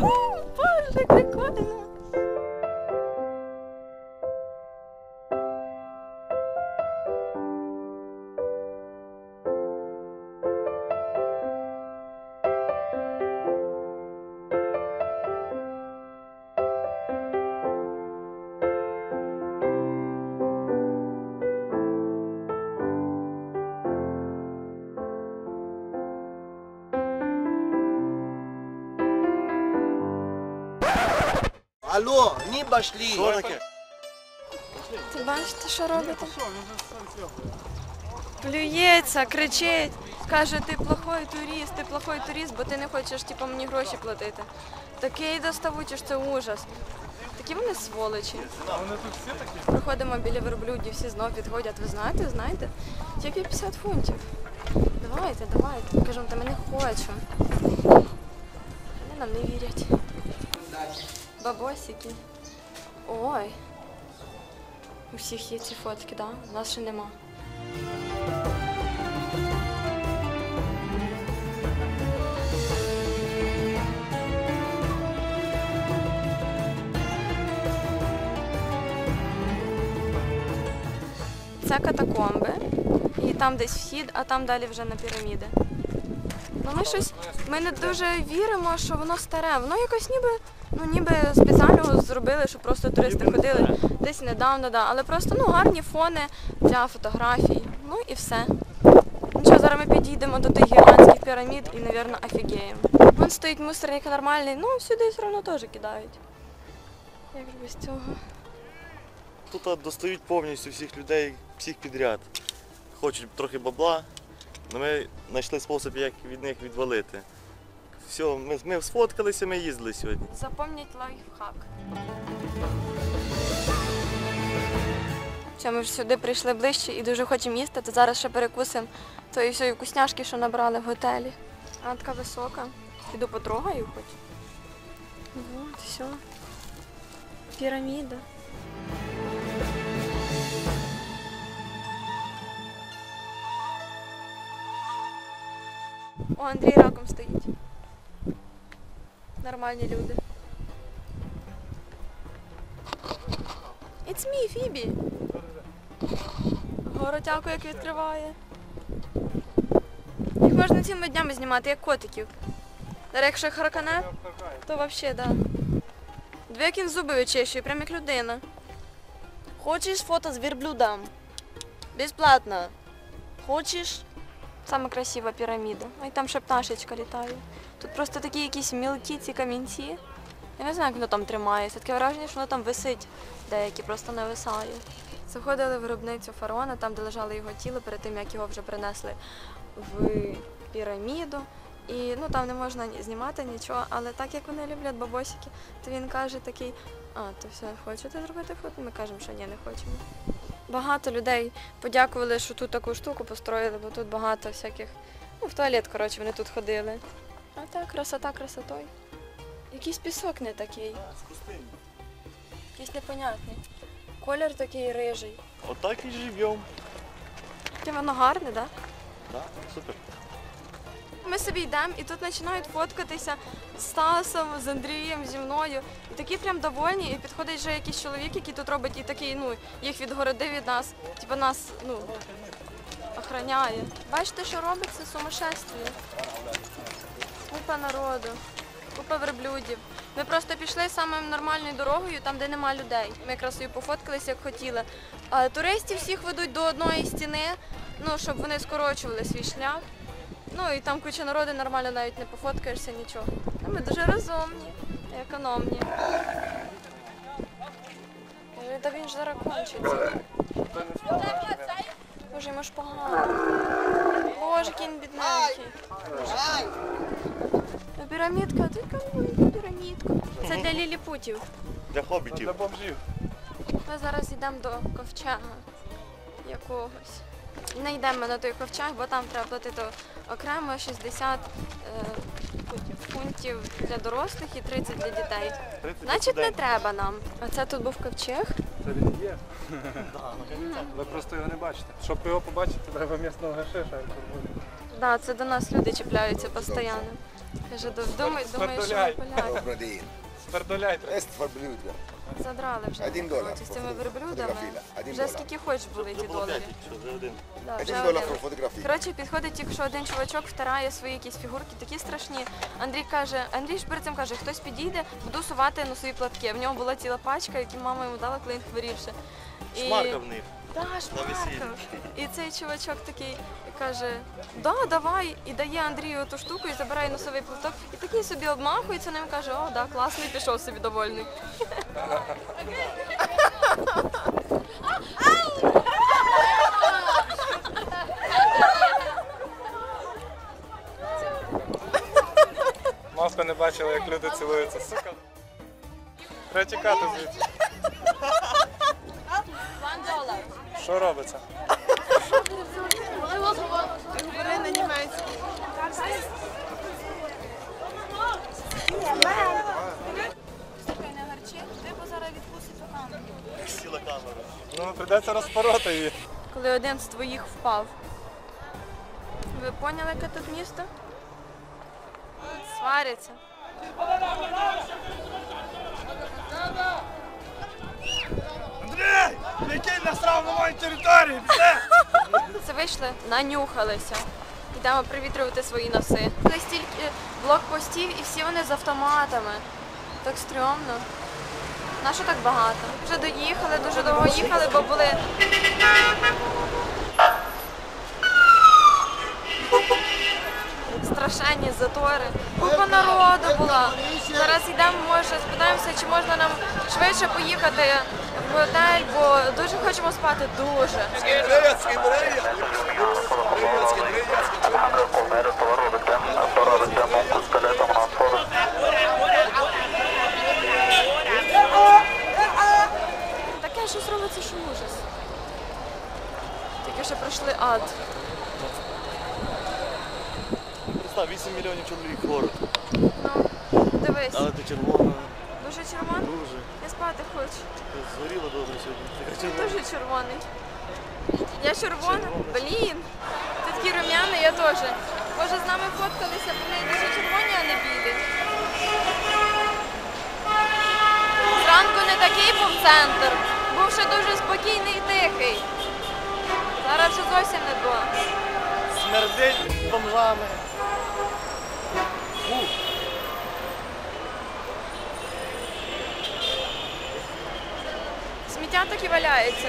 Боже, прикольно. Алло, не пошли. Що таке? Ти бачите, що робите? Плюється, кричить, каже, ти плохой турист, ти плохой турист, бо ти не хочеш типу, мені гроші платити. Такий доставучий, що це ужас. Такі вони сволочі. Вони тут всі такі? Проходимо біля верблюдів, всі знов підходять. Ви знаєте, знаєте? Тільки 50 фунтів. Давайте, давайте. Кажемо, та ми не хочемо. Вони нам не вірять. Бабосики. Ой. У всіх є ці фотки, да? У нас ще нема. Це катакомби. І там десь вхід, а там далі вже на піраміди. Ну ми щось. Ми не дуже віримо, що воно старе. Воно якось ніби, ну ніби спеціально зробили, щоб просто туристи ходили десь недавно, да. але просто ну гарні фони для фотографій. Ну і все. Нічого, зараз ми підійдемо до тих гігантських пірамід і, напевно, офігіємо. Вон стоїть мусорник нормальний, ну сюди все одно теж кидають. Як ж без цього? Тут достають повністю всіх людей, всіх підряд. Хочуть трохи бабла, ми знайшли спосіб, як від них відвалити. Все, ми, ми сфоткалися, ми їздили сьогодні. Запомніть лайфхак. Все, ми вже сюди прийшли ближче і дуже хочемо їсти, то зараз ще перекусимо тої всієї вкусняшки, що набрали в готелі. Вона така висока. Піду потрогаю хоч. Вот, все. Піраміда. О, Андрій раком стоїть. Нормальні люди. It's me, Фібі. Горотяку як відкриває. Їх можна цілими днями знімати, як котиків. Зараз якщо харкане, то взагалі, да. Дві як він зуби вичищує, прям як людина. Хочеш фото з верблюдом? Безплатно. Хочеш? Саме красива піраміда. А й там ще пташечка літає. Тут просто такі якісь мілкі ці камінці. Я не знаю, як воно там тримається. Таке враження, що воно там висить, деякі просто нависає. Заходили в гробницю фараона, там, де лежало його тіло, перед тим, як його вже принесли в піраміду. І ну там не можна знімати нічого, але так як вони люблять бабосики, то він каже такий, а, то все, хочете зробити фото? Ми кажемо, що ні, не хочемо. Багато людей подякували, що тут таку штуку построїли, бо тут багато всяких. Ну, в туалет, коротше, вони тут ходили. А так, красота красотою. Якийсь пісок не такий, якийсь непонятний. Колір такий рижий. Отак і живемо. Яке воно гарне, так? Да? Супер. Ми собі йдемо і тут починають фоткатися з Стасом, з Андрієм, зі мною. І такі прям довольні, і підходить вже якийсь чоловік, який тут робить, і такий, ну, їх відгородив від нас, типу нас, ну, охороняє. Бачите, що робиться сумасшествие. Купа народу, купа верблюдів. Ми просто пішли самою нормальною дорогою, там, де нема людей. Ми якраз собі пофоткалися, як хотіли. А туристів всіх ведуть до одної стіни, ну, щоб вони скорочували свій шлях. Ну і там куча народу нормально навіть не пофоткаєшся, нічого. А ми дуже розумні, економні. Ой, Та він ж зараз кончиться. Боже, йому ж погано. Боже, який він бідненький. А Пірамідка, ти кому пірамідка? Це для ліліпутів. Для хобітів. Для бомжів. Ми зараз йдемо до ковчега якогось. Не йдемо на той ковчег, бо там треба платити окремо 60 е, фунтів для дорослих і 30 для дітей. 30 Значить, не треба нам. А це тут був ковчег. Це він є. Ви просто його не бачите. Щоб його побачити, треба місного гашиша. Да, це до нас люди чіпляються постійно. Каже, «Ду- думай, думає, що ми поляки. Добрый день. Задрали вже. Один долар. з цими верблюдами. Вже скільки хочеш були ті долари. вже один. долар Один. Коротше, підходить тільки що один чувачок втирає свої якісь фігурки, такі страшні. Андрій каже, Андрій ж перед цим каже, хтось підійде, буду сувати на свої платки. В нього була ціла пачка, яку мама йому дала, коли він хворівши. І- Шмарка в них. Да, весіллі. І цей чувачок такий каже: Да, давай, і дає Андрію ту штуку і забирає носовий платок. І такий собі обмахується ним каже, о, да, класний, пішов собі довольний. Маска не бачила, як люди цілуються. Сука. Треба тікати звідси. Що робиться? На гарчи, ти бо зараз відпустить камеру. Сіла. Ну, прийдеться розпороти її. Коли один з твоїх впав. Ви поняли, яке тут місто? Сваряться. Який насрав на моїй території? Це вийшли, нанюхалися. Йдемо привітрювати свої носи. Коли стільки блокпостів і всі вони з автоматами. Так стрьомно. На що так багато? Вже доїхали, дуже довго їхали, бо були. Страшенні затори. Купа народу була. Зараз йдемо, може, спитаємося, чи можна нам швидше поїхати готель, бо дуже хочемо спати. Дуже. Таке щось робиться, що ужас. Тільки що пройшли ад. Представ, 8 мільйонів чоловік хворих. Ну, дивись, Але ти червона, дуже червоний. дуже. Я спати хочу. Ти Згоріла добре сьогодні. Червона. Дуже червоний. Я червона? Блін. Ти такий рум'яний, я теж. Боже, з нами фоткалися, вони дуже червоні, а не білі. Зранку не такий був центр. Був ще дуже спокійний і тихий. Зараз вже зовсім не було. Смердить бомжами. Сміття так і валяється.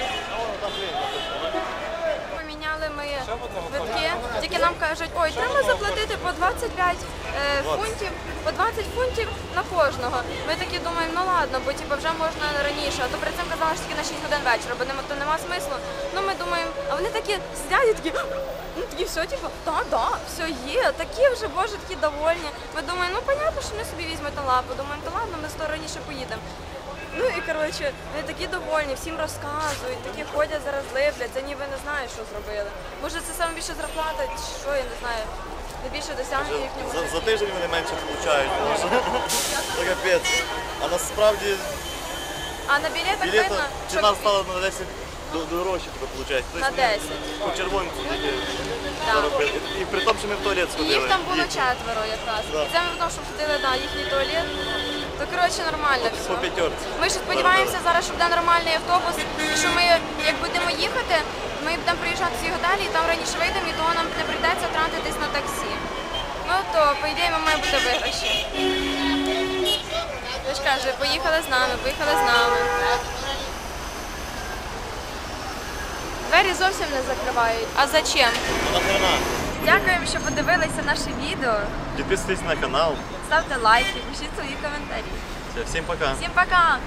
Поміняли ми Ще в одного квитки, тільки нам кажуть, ой, треба заплатити по 25 е, фунтів, по 20 фунтів на кожного. Ми такі думаємо, ну ладно, бо типу, вже можна раніше. А то при цим казали, що тільки на 6 годин вечора, бо то нема смислу. Ну ми думаємо, а вони такі сидять і такі. Ну такі все, типу, да, да, все є, такі вже, боже, такі довольні. Ми думаємо, ну понятно, що вони собі візьмуть на лапу. Думаємо, то ладно, ми сто раніше поїдемо. Ну і коротше, вони такі довольні, всім розказують, такі ходять зараз липлять, це ніби не знають, що зробили. Може це саме більше зарплата, чи що, я не знаю. Найбільше досягнення їхнього. За, за тиждень вони менше получають. тому що Це капець. А насправді А на білетах білета видно, ціна що стала на 10 до- дорожче, тобто, виходить. На 10. По червонці тільки Так. заробили. І при тому, що ми в туалет сходили. їх там було четверо якраз. Да. І це ми в тому, що ходили на їхній туалет. То коротше нормально По все. п'ятерці. Ми ще сподіваємося зараз, що буде нормальний автобус, і що ми, як будемо їхати, ми будемо приїжджати в ці готелі, і там раніше вийдемо, і того нам не прийдеться тратитись на таксі. Ну то, по ідеї, ми маємо бути виграші. Тож каже, поїхали з нами, поїхали з нами. Двері зовсім не закривають. А зачем? Нахрена. Дякуємо, що подивилися наше відео. Підписуйтесь на канал. Ставте лайки, пишіть свої коментарі. Все, всім пока. Всім пока!